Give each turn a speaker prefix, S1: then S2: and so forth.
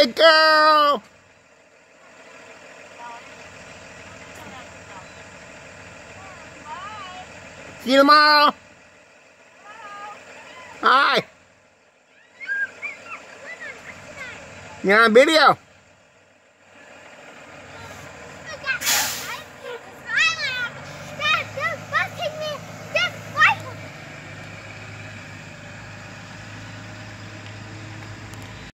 S1: Good girl. See you tomorrow. Hi. You're on video.